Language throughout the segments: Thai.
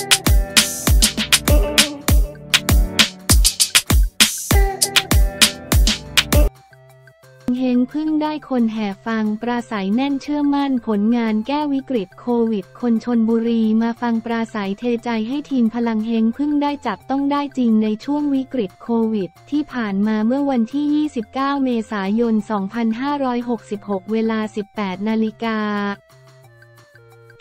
เฮงพึ่งได้คนแห่ฟังปราศัยแน่นเชื่อมั่นผลงานแก้วิกฤตโควิด คนชนบุรีมาฟังปราศัยเทใจให้ทีมพลังเฮงพึ่งได้จับต้องได้จริงในช่วงวิกฤตโควิด ที่ผ่านมาเมื่อวันที่ 29 เมษายน 2566 เวลา 18 นาฬิกา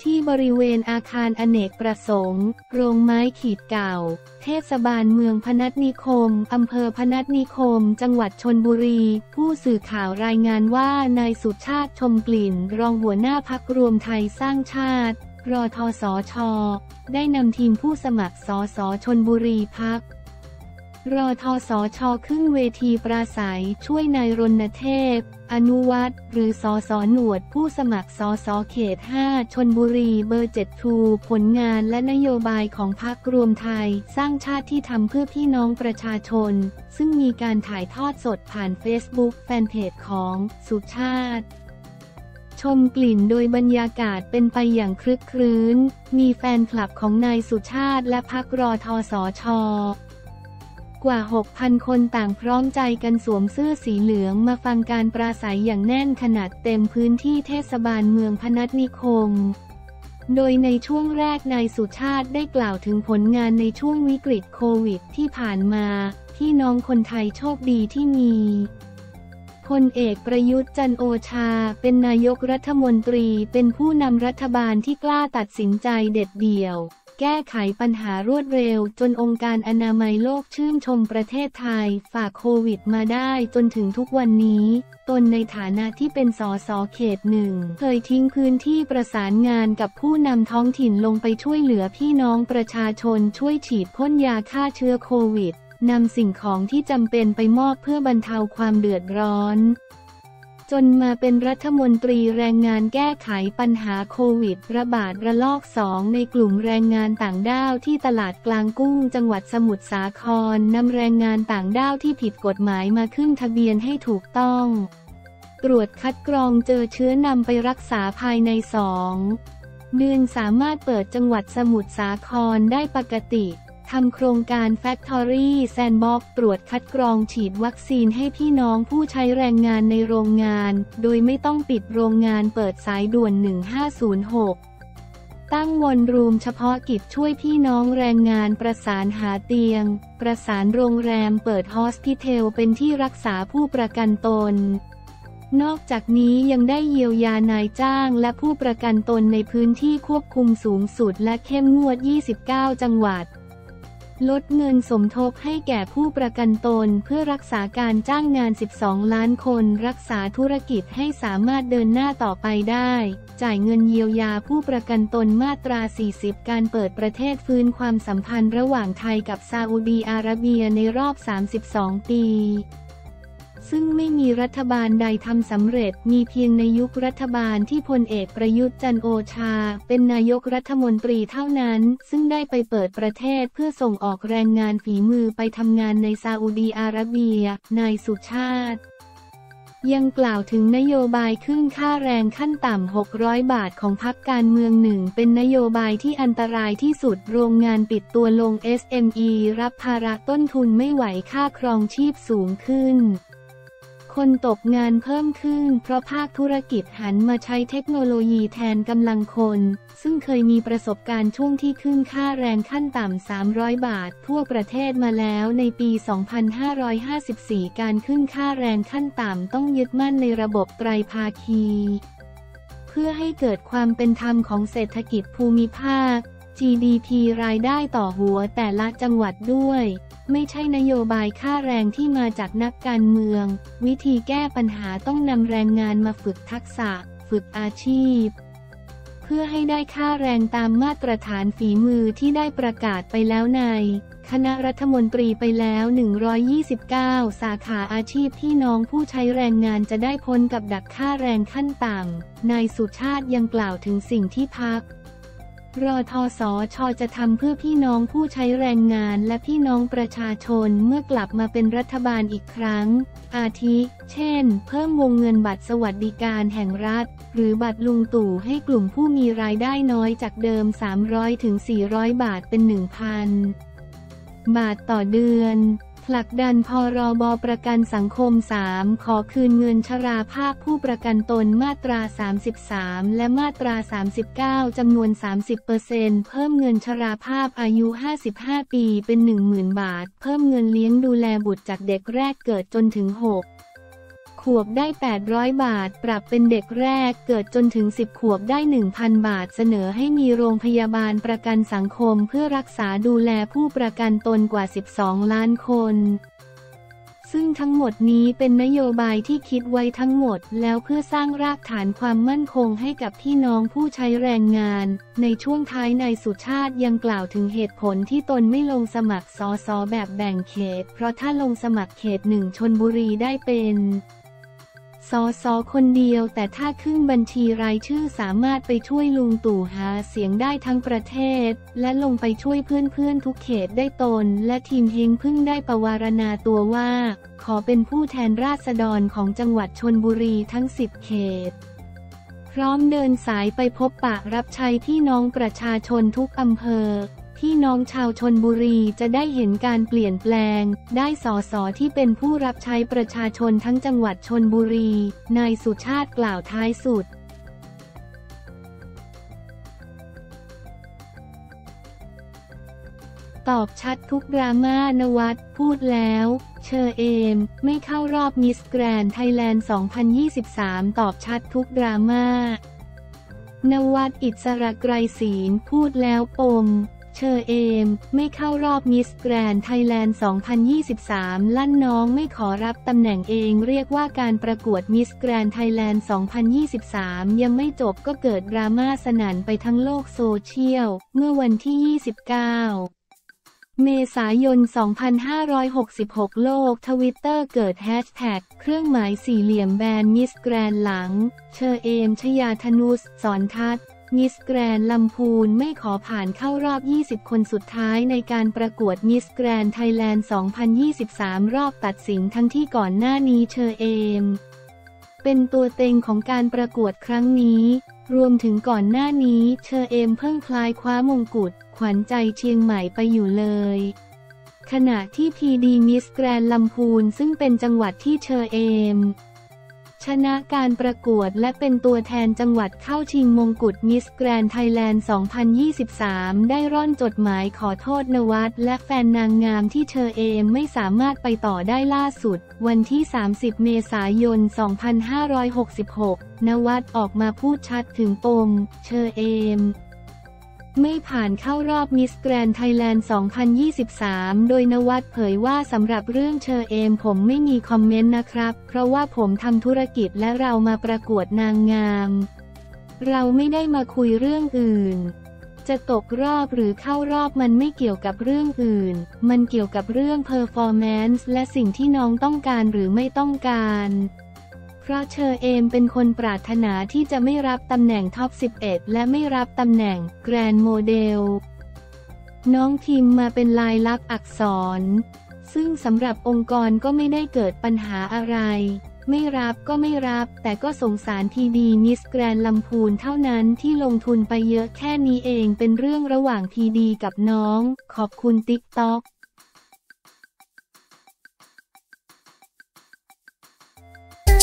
ที่บริเวณอาคารอเนกประสงค์ โรงไม้ขีดเก่า เทศบาลเมืองพนัสนิคม อำเภอพนัสนิคม จังหวัดชนบุรี ผู้สื่อข่าวรายงานว่านายสุชาติชมกลิ่น รองหัวหน้าพักรวมไทยสร้างชาติรอทสช ได้นำทีมผู้สมัครสสชนบุรีพัก รอทสชขึ้นเวทีปราศัยช่วยนายรณเทพ อนุวัตรหรือสอสอหนวดผู้สมัครสอสอเขต 5 ชนบุรีเบอร์7ชูผลงานและนโยบายของพรรครวมไทย สร้างชาติที่ทำเพื่อพี่น้องประชาชน ซึ่งมีการถ่ายทอดสดผ่านเฟซบุ๊กแฟนเพจของสุชาติชมกลิ่นโดยบรรยากาศเป็นไปอย่างครึกครื้น มีแฟนคลับของนายสุชาติและพักรอทอสอช กว่า 6,000 คนต่างพร้อมใจกันสวมเสื้อสีเหลืองมาฟังการปราศัยอย่างแน่นขนาดเต็มพื้นที่เทศบาลเมืองพนัสนิคม โดยในช่วงแรกนายสุชาติได้กล่าวถึงผลงานในช่วงวิกฤตโควิดที่ผ่านมาที่น้องคนไทยโชคดีที่มีพลเอกประยุทธ์จันโอชา เป็นนายกรัฐมนตรีเป็นผู้นำรัฐบาลที่กล้าตัดสินใจเด็ดเดี่ยว แก้ไขปัญหารวดเร็ว จนองค์การอนามัยโลกชื่นชมประเทศไทยฝ่าโควิดมาได้จนถึงทุกวันนี้ ตนในฐานะที่เป็นสสเขตหนึ่งเคยทิ้งพื้นที่ประสานงานกับผู้นำท้องถิ่นลงไปช่วยเหลือพี่น้องประชาชนช่วยฉีดพ่นยาฆ่าเชื้อโควิดนำสิ่งของที่จำเป็นไปมอบเพื่อบรรเทาความเดือดร้อน จนมาเป็นรัฐมนตรีแรงงานแก้ไขปัญหาโควิด ระบาดระลอกสองในกลุ่มแรงงานต่างด้าวที่ตลาดกลางกุ้งจังหวัดสมุทรสาครนำแรงงานต่างด้าวที่ผิดกฎหมายมาขึ้นทะเบียนให้ถูกต้อง ตรวจคัดกรองเจอเชื้อนำไปรักษาภายในสองเดือนสามารถเปิดจังหวัดสมุทรสาครได้ปกติ ทำโครงการ Factory Sandbox ตรวจคัดกรองฉีดวัคซีนให้พี่น้องผู้ใช้แรงงานในโรงงาน โดยไม่ต้องปิดโรงงานเปิดสายด่วน 1506 ตั้งวนรูมเฉพาะกิจช่วยพี่น้องแรงงานประสานหาเตียง ประสานโรงแรมเปิดฮอสพิเทลเป็นที่รักษาผู้ประกันตนนอกจากนี้ยังได้เยียวยานายจ้างและผู้ประกันตนในพื้นที่ควบคุมสูงสุดและเข้มงวด 29 จังหวัด ลดเงินสมทบให้แก่ผู้ประกันตนเพื่อรักษาการจ้างงาน 12 ล้านคน รักษาธุรกิจให้สามารถเดินหน้าต่อไปได้ จ่ายเงินเยียวยาผู้ประกันตนมาตรา 40 การเปิดประเทศฟื้นความสัมพันธ์ระหว่างไทยกับซาอุดีอาระเบียในรอบ 32 ปี ซึ่งไม่มีรัฐบาลใดทำสำเร็จ มีเพียงในยุครัฐบาลที่พลเอกประยุทธ์จันโอชา เป็นนายกรัฐมนตรีเท่านั้น ซึ่งได้ไปเปิดประเทศเพื่อส่งออกแรงงานฝีมือไปทำงานในซาอุดีอาระเบีย นายสุชาติยังกล่าวถึงนโยบายขึ้นค่าแรงขั้นต่ำ 600 บาทของพรรคการเมืองหนึ่ง เป็นนโยบายที่อันตรายที่สุด โรงงานปิดตัวลง SME รับภาระต้นทุนไม่ไหวค่าครองชีพสูงขึ้น คนตกงานเพิ่มขึ้น เพราะภาคธุรกิจหันมาใช้เทคโนโลยีแทนกำลังคน ซึ่งเคยมีประสบการณ์ช่วงที่ขึ้นค่าแรงขั้นต่ำ 300 บาท ทั่วประเทศมาแล้วในปี 2554 การขึ้นค่าแรงขั้นต่ำต้องยึดมั่นในระบบไตรภาคี เพื่อให้เกิดความเป็นธรรมของเศรษฐกิจภูมิภาค GDP รายได้ต่อหัวแต่ละจังหวัดด้วย ไม่ใช่นโยบายค่าแรงที่มาจากนักการเมือง วิธีแก้ปัญหาต้องนำแรงงานมาฝึกทักษะ ฝึกอาชีพ เพื่อให้ได้ค่าแรงตามมาตรฐานฝีมือที่ได้ประกาศไปแล้วใน คณะรัฐมนตรีไปแล้ว 129 สาขาอาชีพที่น้องผู้ใช้แรงงานจะได้พ้นกับดักค่าแรงขั้นต่ำนายสุชาติยังกล่าวถึงสิ่งที่พัก รอทอสอชอจะทำเพื่อพี่น้องผู้ใช้แรงงานและพี่น้องประชาชนเมื่อกลับมาเป็นรัฐบาลอีกครั้ง อาทิ เช่น เพิ่มวงเงินบัตรสวัสดิการแห่งรัฐ หรือบัตรลุงตู่ให้กลุ่มผู้มีรายได้น้อยจากเดิม 300ถึง400 บาทเป็น 1,000 บาทต่อเดือน ผลักดันพรบประกันสังคม 3 ขอคืนเงินชราภาพผู้ประกันตนมาตรา 33 และมาตรา 39 จำนวน 30%เพิ่มเงินชราภาพอายุ 55 ปีเป็น 10,000 บาท เพิ่มเงินเลี้ยงดูแลบุตรจากเด็กแรกเกิดจนถึง 6 วบได้ 800 บาท ปรับเป็นเด็กแรกเกิดจนถึง 10 ขวบได้ 1,000 บาท เสนอให้มีโรงพยาบาลประกันสังคมเพื่อรักษาดูแลผู้ประกันตนกว่า 12 ล้านคน ซึ่งทั้งหมดนี้เป็นนโยบายที่คิดไว้ทั้งหมด แล้วเพื่อสร้างรากฐานความมั่นคงให้กับพี่น้องผู้ใช้แรงงาน ในช่วงท้ายนายสุชาติยังกล่าวถึงเหตุผลที่ตนไม่ลงสมัครสอสอแบบแบ่งเขต เพราะถ้าลงสมัครเขตหนึ่งชนบุรีได้เป็น สอสอคนเดียว แต่ถ้าขึ้นบัญชีรายชื่อสามารถไปช่วยลุงตู่หาเสียงได้ทั้งประเทศ และลงไปช่วยเพื่อนๆทุกเขตได้ตน และทีมเฮงพึ่งได้ประวารณาตัวว่า ขอเป็นผู้แทนราษฎรของจังหวัดชนบุรีทั้งสิบเขต พร้อมเดินสายไปพบปะรับใช้พี่น้องประชาชนทุกอำเภอ พี่น้องชาวชนบุรีจะได้เห็นการเปลี่ยนแปลง ได้สอสอที่เป็นผู้รับใช้ประชาชนทั้งจังหวัดชนบุรี นายสุชาติกล่าวท้ายสุดตอบชัดทุกดราม่านวัดพูดแล้ว เชอเอม ไม่เข้ารอบมิสแกรนไทยแลนด์ 2023 ตอบชัดทุกดราม่านวัดอิสระไกรศีลพูดแล้วปม เชอเอม ไม่เข้ารอบมิสแกรนด์ไทยแลนด์ 2023 ลั่นน้องไม่ขอรับตำแหน่งเองเรียกว่าการประกวดมิสแกรนด์ไทยแลนด์ 2023 ยังไม่จบก็เกิดดราม่าสนั่นไปทั้งโลกโซเชียล เมื่อวันที่ 29เมษายน 2566 โลกทวิตเตอร์เกิดแฮชแท็กเครื่องหมายสี่เหลี่ยมแบนมิสแกรนด์หลัง เชอเอม ชยาธนุส สอนทัศน์ มิสแกรนด์ลำพูนไม่ขอผ่านเข้ารอบ 20 คนสุดท้ายในการประกวดมิสแกรนด์ไทยแลนด์ 2023 รอบตัดสินทั้งที่ก่อนหน้านี้เชอเอม เป็นตัวเต็งของการประกวดครั้งนี้ รวมถึงก่อนหน้านี้เชอเอมเพิ่งคลายคว้ามงกุฎขวัญใจเชียงใหม่ไปอยู่เลยขณะที่ PD มิสแกรนด์ลำพูนซึ่งเป็นจังหวัดที่เชอเอม ชนะการประกวดและเป็นตัวแทนจังหวัดเข้าชิงมงกุฎ Miss Grand Thailand 2023 ได้ร่อนจดหมายขอโทษณวัฒน์และแฟนนางงามที่เชอเอมไม่สามารถไปต่อได้ล่าสุด วันที่ 30 เมษายน 2566 ณวัฒน์ออกมาพูดชัดถึงปม เชอเอม ไม่ผ่านเข้ารอบ Miss Grand Thailand 2023 โดยณวัฒน์เผยว่าสำหรับเรื่องเชอเอมผมไม่มี comment นะครับ เพราะว่าผมทำธุรกิจและเรามาประกวดนางงาม เราไม่ได้มาคุยเรื่องอื่น จะตกรอบหรือเข้ารอบมันไม่เกี่ยวกับเรื่องอื่น มันเกี่ยวกับเรื่อง performance และสิ่งที่น้องต้องการหรือไม่ต้องการ เพราะเชอเอมเป็นคนปรารถนาที่จะไม่รับตำแหน่ง top 11 และไม่รับตำแหน่ง Grand Model น้องพิมพ์มาเป็นลายลักษณ์อักษร ซึ่งสำหรับองค์กรก็ไม่ได้เกิดปัญหาอะไร ไม่รับก็ไม่รับ แต่ก็สงสาร PD Miss Grand ลำพูนเท่านั้นที่ลงทุนไปเยอะแค่นี้เองเป็นเรื่องระหว่าง PD กับน้อง ขอบคุณ TikTok